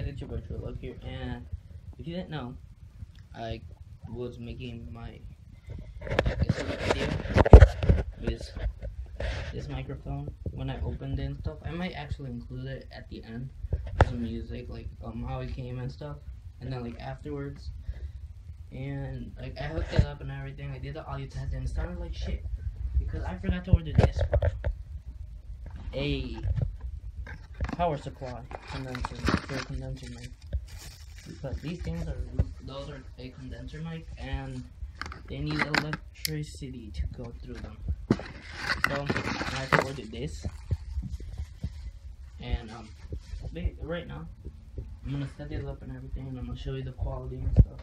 guys, it's your True Luck here, and if you didn't know, I was making my video with this microphone when I opened it and stuff. I might actually include it at the end, some music, like um how it came and stuff, and then like afterwards, and like I hooked it up and everything. I did the audio test and it sounded like shit because I forgot to order this a power supply condenser for a condenser mic. Because these things are those are a condenser mic and they need electricity to go through them. So I have to this. And um right now I'm gonna set this up and everything and I'm gonna show you the quality and stuff.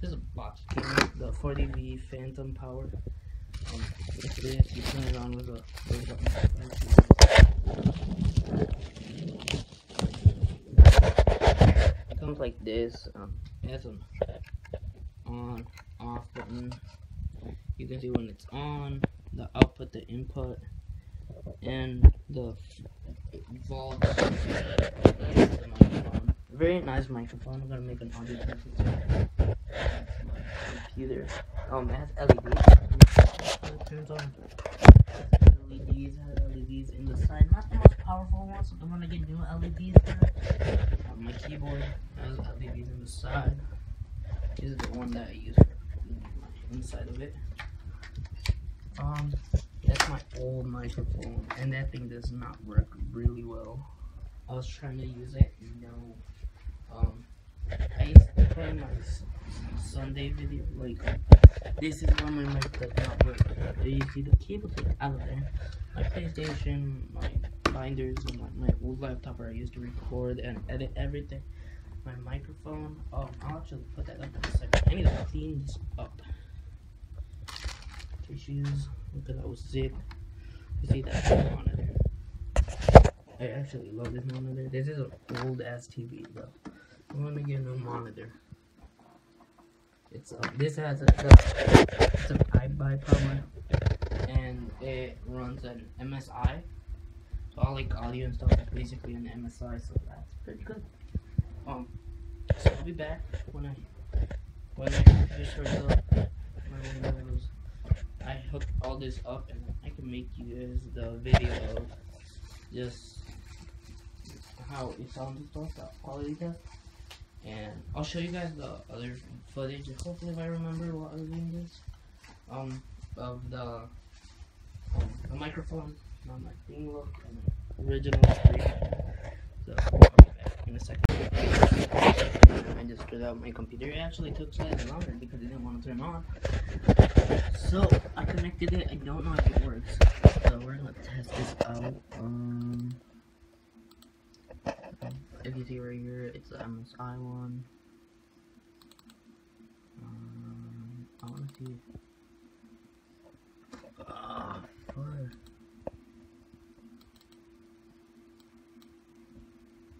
This is a box camera, the 40V Phantom Power. Um, with this, you turn it on with a it comes like this. Um, it has an on, off button. You can see when it's on, the output, the input, and the volume. Very nice microphone. I'm gonna make an audio computer. Um, it has LEDs. It turns on. LEDs LEDs in the side. Not the most powerful ones. I'm gonna get new LEDs. Um, my keyboard has LEDs in the side. This is the one that I use inside of it. Um, that's my old microphone, and that thing does not work really well. I was trying to use it, you know. Um, I used to play my Sunday video, like, this is why my mic does not work. You see the cable out of there. My PlayStation, my binders, and my, my old laptop where I used to record and edit everything. My microphone. Oh, I'll actually put that up in a second. I need to clean this up. Tissues. Look at that was zip. You see that monitor. I actually love this monitor. This is an old ass TV, bro. I want to get a new monitor. It's uh, this has a, it's iBuyPower and it runs an MSI. All like audio and stuff is basically an MSI, so that's pretty good. Um, so I'll be back when I when I the my windows. I hooked all this up and I can make you guys the video of just how it sounds and stuff, the quality test. And I'll show you guys the other footage. Hopefully, if I remember what I was doing this, um, of the, um, the microphone, not my look, original. So I'll be back in a second. I just screwed out my computer. It actually took slightly longer because it didn't want to turn on. So I connected it. I don't know if it works. So we're gonna test this out. Um if you see right here, it's the MSI one. Um, I want to see. Ah, fuck.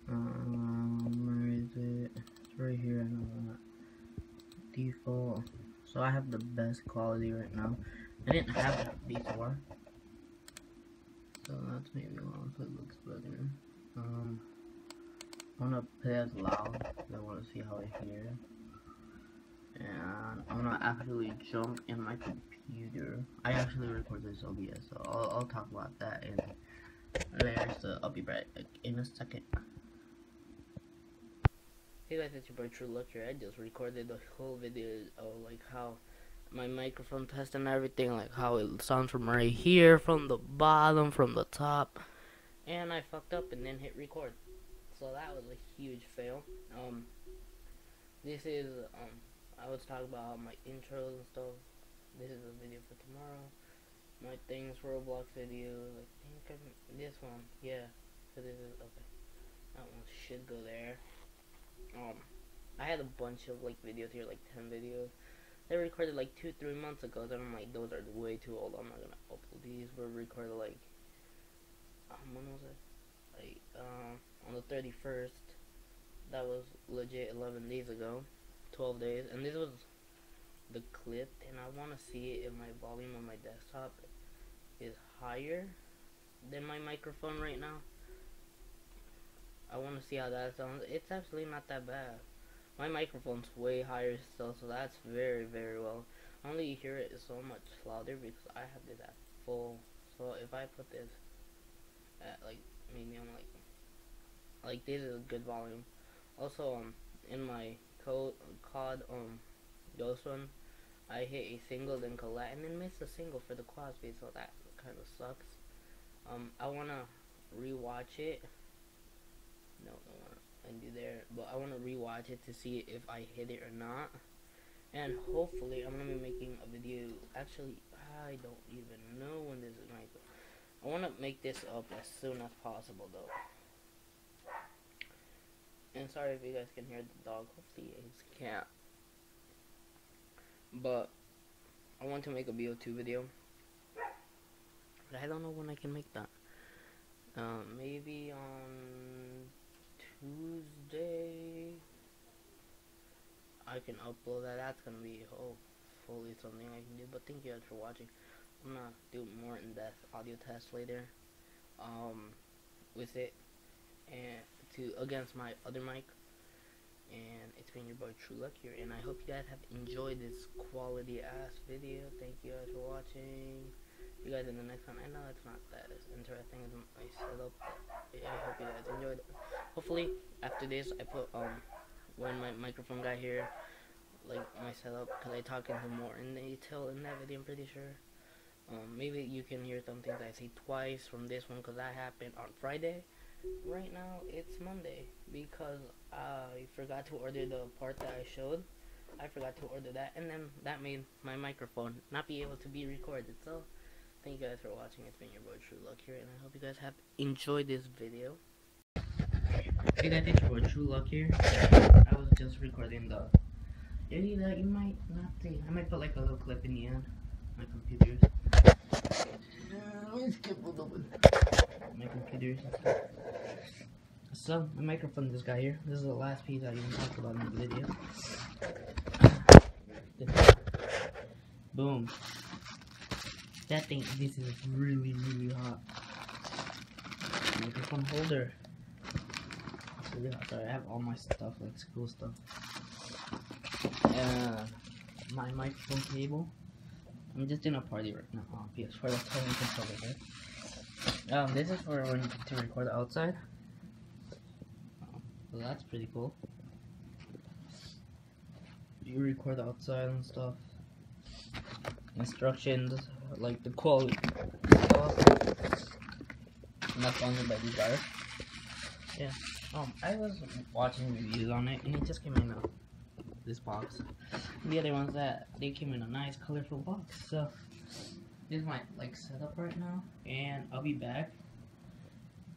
Um, where is it? It's right here. I know that. Default. So I have the best quality right now. I didn't have that before. So that's maybe why it looks better. Um. I wanna play as loud I wanna see how I hear. And I'm gonna actually jump in my computer. I actually record this OBS, so I'll, I'll talk about that in later. So I'll be back in a second. Hey guys, it's your boy True Luck. I just recorded the whole video of like how my microphone test and everything, like how it sounds from right here, from the bottom, from the top, and I fucked up and then hit record so that was a huge fail. Um, this is, um, I was talking about my intros and stuff. This is a video for tomorrow. My things Roblox video, I think I'm, this one, yeah. So this is, okay. That one should go there. Um, I had a bunch of, like, videos here, like 10 videos. They recorded, like, two, three months ago, then I'm like, those are way too old, I'm not gonna upload these. Were recorded, like, um, when was it? Like, um, on the 31st. That was legit 11 days ago. 12 days. And this was the clip. And I want to see if my volume on my desktop is higher than my microphone right now. I want to see how that sounds. It's actually not that bad. My microphone's way higher still, so that's very, very well. I only hear it so much louder because I have this at full. So if I put this at like medium, like like this is a good volume. Also, um, in my code COD um Ghost one, I hit a single then collect and then missed a single for the quad feed, so that kind of sucks. Um, I wanna rewatch it. No, wanna undo there, but I wanna rewatch it to see if I hit it or not. And hopefully, I'm gonna be making a video. Actually, I don't even know when this is going to. I wanna make this up as soon as possible, though. And sorry if you guys can hear the dog. Hopefully, you can't. But I want to make a BO2 video. But I don't know when I can make that. Um, maybe on I can upload that. That's gonna be hopefully something I can do. But thank you guys for watching. I'm gonna do more in-depth audio tests later. Um, with it and to against my other mic and it's been your boy True Luck here, and I hope you guys have enjoyed this quality ass video. Thank you guys for watching. You guys in the next one. I know it's not that as interesting as my setup, yeah, I hope you guys enjoyed. Hopefully, after this, I put, um, when my microphone got here, like, my setup, because I talk into more in detail in that video, I'm pretty sure. Um, maybe you can hear some things I say twice from this one, because that happened on Friday right now it's Monday because I forgot to order the part that I showed. I forgot to order that and then that made my microphone not be able to be recorded. So thank you guys for watching. It's been your boy True Luck here and I hope you guys have enjoyed this video. Hey guys, it's your True Luck here. I was just recording the video that you might not see. I might put like a little clip in the end. My computer's. Let me skip a little bit my So, my microphone just got here. This is the last piece I even talked about in the video. Boom. That thing, this is really, really hot. Microphone holder. Hot. Sorry, I have all my stuff, like school stuff. Uh, my microphone cable. I'm just in a party right now on PS4. That's you control it, um, this is for when to record outside. That's pretty cool. You record outside and stuff. Instructions, like the quality stuff. Not sponsored by guys. Yeah. Um, I was watching reviews on it, and it just came in a, this box. The other ones that they came in a nice, colorful box. So this is my like setup right now and I'll be back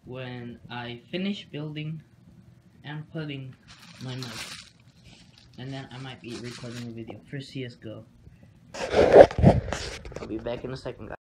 when I finish building and putting my mic and then I might be recording a video for CSGO I'll be back in a second guys